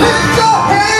Lift your hands.